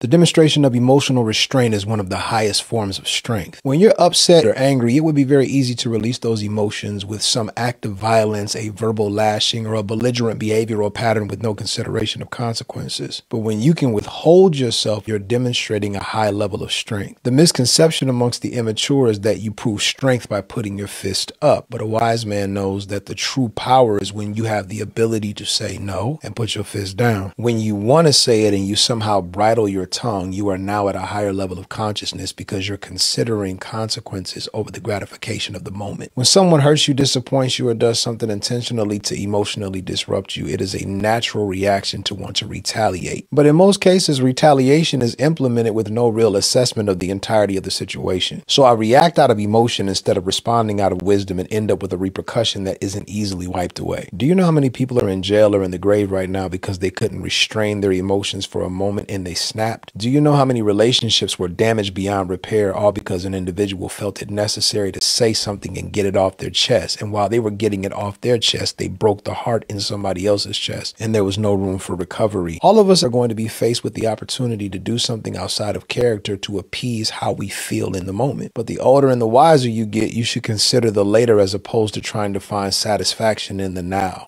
The demonstration of emotional restraint is one of the highest forms of strength. When you're upset or angry, it would be very easy to release those emotions with some act of violence, a verbal lashing, or a belligerent behavioral pattern with no consideration of consequences. But when you can withhold yourself, you're demonstrating a high level of strength. The misconception amongst the immature is that you prove strength by putting your fist up. But a wise man knows that the true power is when you have the ability to say no and put your fist down. When you want to say it and you somehow bridle your tongue, you are now at a higher level of consciousness because you're considering consequences over the gratification of the moment. When someone hurts you, disappoints you, or does something intentionally to emotionally disrupt you, it is a natural reaction to want to retaliate. But in most cases, retaliation is implemented with no real assessment of the entirety of the situation. So I react out of emotion instead of responding out of wisdom and end up with a repercussion that isn't easily wiped away. Do you know how many people are in jail or in the grave right now because they couldn't restrain their emotions for a moment and they snapped? Do you know how many relationships were damaged beyond repair all because an individual felt it necessary to say something and get it off their chest? And while they were getting it off their chest, they broke the heart in somebody else's chest and there was no room for recovery. All of us are going to be faced with the opportunity to do something outside of character to appease how we feel in the moment. But the older and the wiser you get, you should consider the later as opposed to trying to find satisfaction in the now.